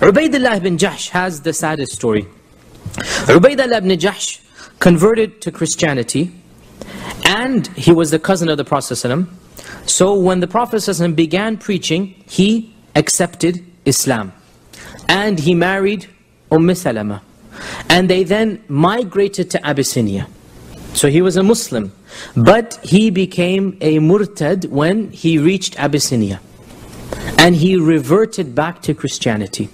Ubaidullah ibn Jahsh has the saddest story. Ubaidullah ibn Jahsh converted to Christianity and he was the cousin of the Prophet. So when the Prophet began preaching, he accepted Islam. And he married Umm Salama. And they then migrated to Abyssinia. So he was a Muslim. But he became a murtad when he reached Abyssinia. And he reverted back to Christianity.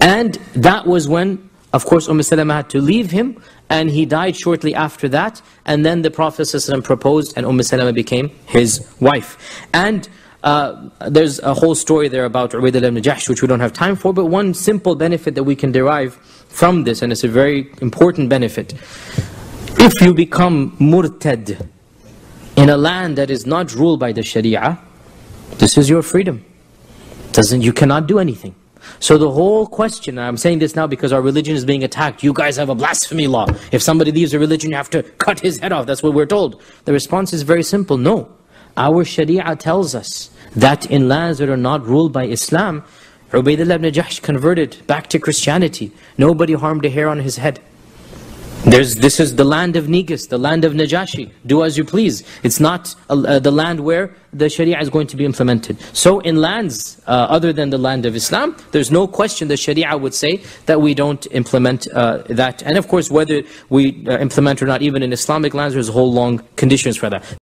And that was when, of course, Umm Salama had to leave him, and he died shortly after that, and then the Prophet ﷺ proposed, and Umm Salama became his wife. And uh, there's a whole story there about Ubaidullah ibn Jahsh, which we don't have time for, but one simple benefit that we can derive from this, and it's a very important benefit. If you become murtad in a land that is not ruled by the Sharia, this is your freedom. Doesn't You cannot do anything. So the whole question, I'm saying this now because our religion is being attacked. You guys have a blasphemy law. If somebody leaves a religion, you have to cut his head off. That's what we're told. The response is very simple. No. Our Sharia tells us that in lands that are not ruled by Islam, Ubaidullah ibn Jahsh converted back to Christianity. Nobody harmed a hair on his head. There's, this is the land of Negus, the land of Najashi. Do as you please. It's not uh, the land where the Sharia is going to be implemented. So in lands uh, other than the land of Islam, there's no question the Sharia would say that we don't implement uh, that. And of course, whether we uh, implement or not, even in Islamic lands, there's a whole long conditions for that.